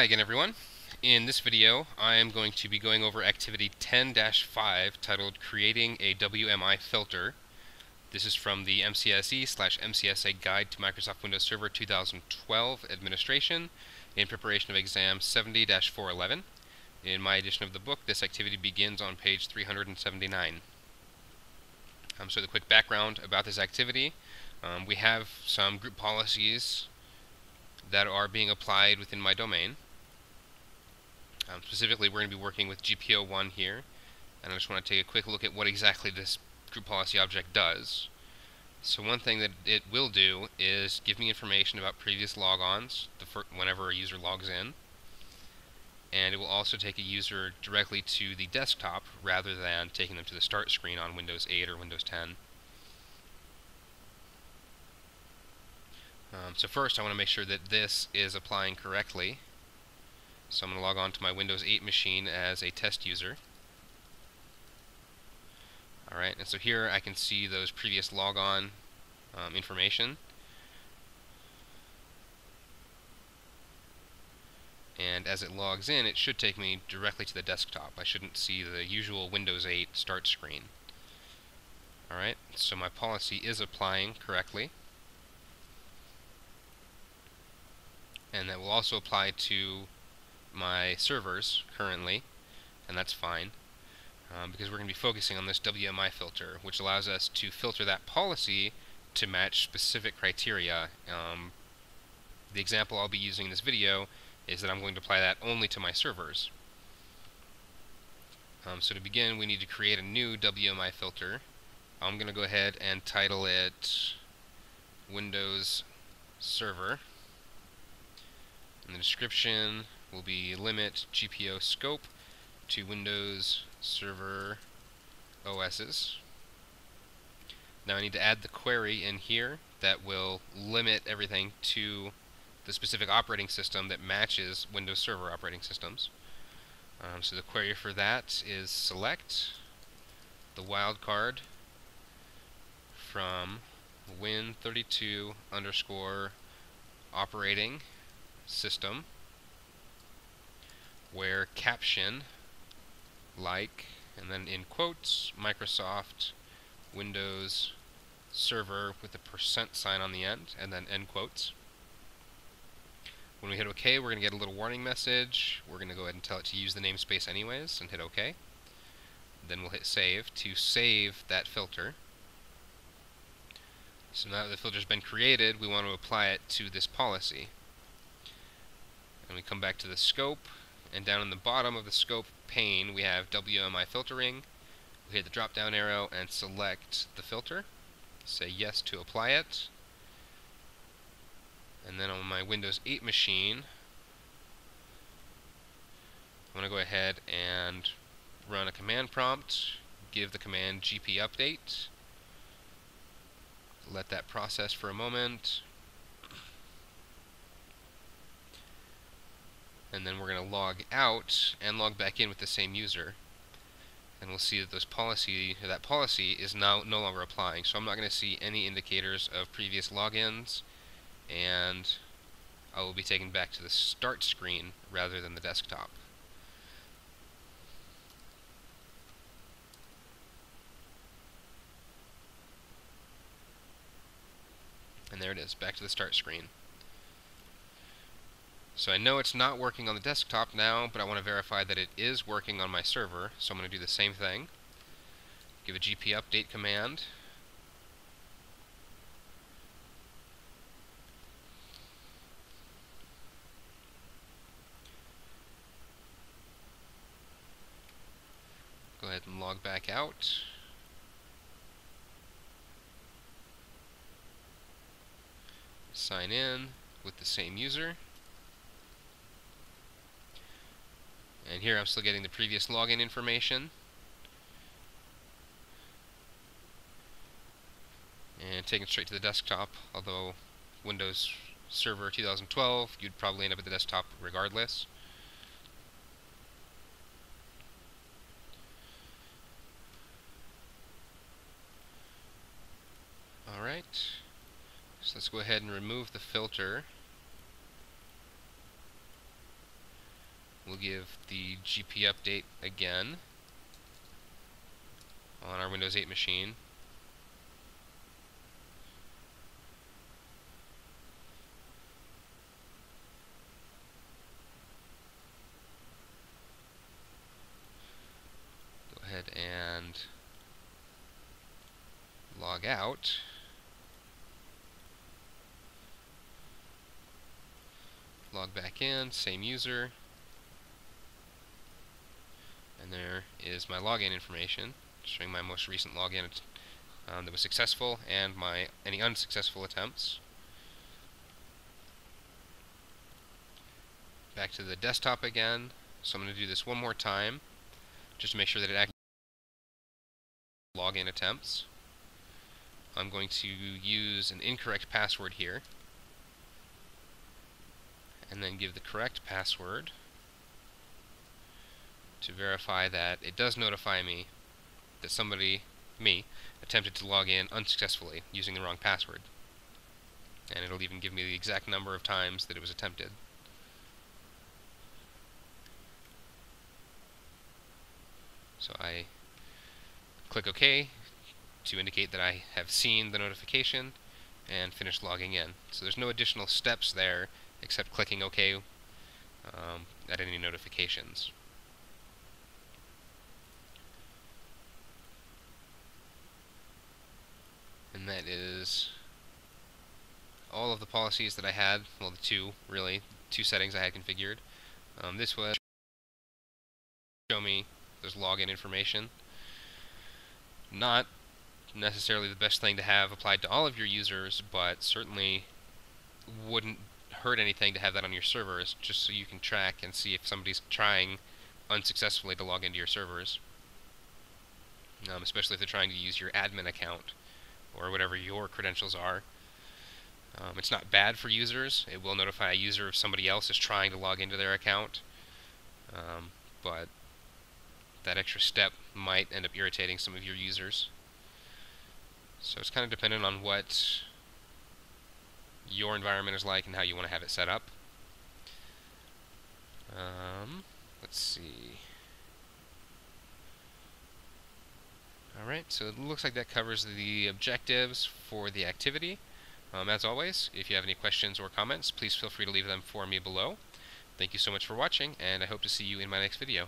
Hi again everyone. In this video I am going to be going over activity 10-5 titled Creating a WMI Filter. This is from the MCSE slash MCSA Guide to Microsoft Windows Server 2012 Administration in preparation of exam 70-411. In my edition of the book this activity begins on page 379. Um, so the quick background about this activity. Um, we have some group policies that are being applied within my domain. Um, specifically, we're going to be working with GPO1 here, and I just want to take a quick look at what exactly this group policy object does. So one thing that it will do is give me information about previous logons whenever a user logs in, and it will also take a user directly to the desktop rather than taking them to the start screen on Windows 8 or Windows 10. Um, so first I want to make sure that this is applying correctly. So I'm going to log on to my Windows 8 machine as a test user. Alright, and so here I can see those previous logon um, information. And as it logs in, it should take me directly to the desktop. I shouldn't see the usual Windows 8 start screen. Alright, so my policy is applying correctly. and that will also apply to my servers currently, and that's fine. Um, because we're going to be focusing on this WMI filter, which allows us to filter that policy to match specific criteria. Um, the example I'll be using in this video is that I'm going to apply that only to my servers. Um, so to begin, we need to create a new WMI filter. I'm going to go ahead and title it Windows Server. In the description will be limit GPO scope to Windows Server OSs. Now I need to add the query in here that will limit everything to the specific operating system that matches Windows Server operating systems. Um, so the query for that is select the wildcard from win32 underscore operating system where caption like and then in quotes Microsoft Windows server with a percent sign on the end and then end quotes. When we hit OK, we're going to get a little warning message. We're going to go ahead and tell it to use the namespace anyways and hit OK. Then we'll hit save to save that filter. So now that the filter's been created, we want to apply it to this policy. And we come back to the scope, and down in the bottom of the scope pane we have WMI filtering. We hit the drop down arrow and select the filter. Say yes to apply it. And then on my Windows 8 machine, I'm going to go ahead and run a command prompt, give the command gp update, let that process for a moment, and then we're going to log out and log back in with the same user. And we'll see that those policy that policy is now no longer applying. So I'm not going to see any indicators of previous logins. And I will be taken back to the start screen rather than the desktop. And there it is back to the start screen so I know it's not working on the desktop now, but I want to verify that it is working on my server, so I'm going to do the same thing. Give a gp update command. Go ahead and log back out. Sign in with the same user. And here I'm still getting the previous login information. And taken straight to the desktop, although Windows Server 2012, you'd probably end up at the desktop regardless. Alright, so let's go ahead and remove the filter. We'll give the GP update again on our Windows 8 machine. Go ahead and log out. Log back in, same user. There is my login information, showing my most recent login um, that was successful and my any unsuccessful attempts. Back to the desktop again. So I'm going to do this one more time, just to make sure that it actually login attempts. I'm going to use an incorrect password here and then give the correct password to verify that it does notify me that somebody, me, attempted to log in unsuccessfully using the wrong password. And it'll even give me the exact number of times that it was attempted. So I click OK to indicate that I have seen the notification and finish logging in. So there's no additional steps there except clicking OK um, at any notifications. And that is all the policies that I had, well the two, really, two settings I had configured. Um, this was show me there's login information. Not necessarily the best thing to have applied to all of your users, but certainly wouldn't hurt anything to have that on your servers, just so you can track and see if somebody's trying unsuccessfully to log into your servers. Um, especially if they're trying to use your admin account, or whatever your credentials are. Um, it's not bad for users. It will notify a user if somebody else is trying to log into their account. Um, but that extra step might end up irritating some of your users. So it's kind of dependent on what your environment is like and how you want to have it set up. Um, let's see. Alright, so it looks like that covers the objectives for the activity. Um, as always, if you have any questions or comments, please feel free to leave them for me below. Thank you so much for watching, and I hope to see you in my next video.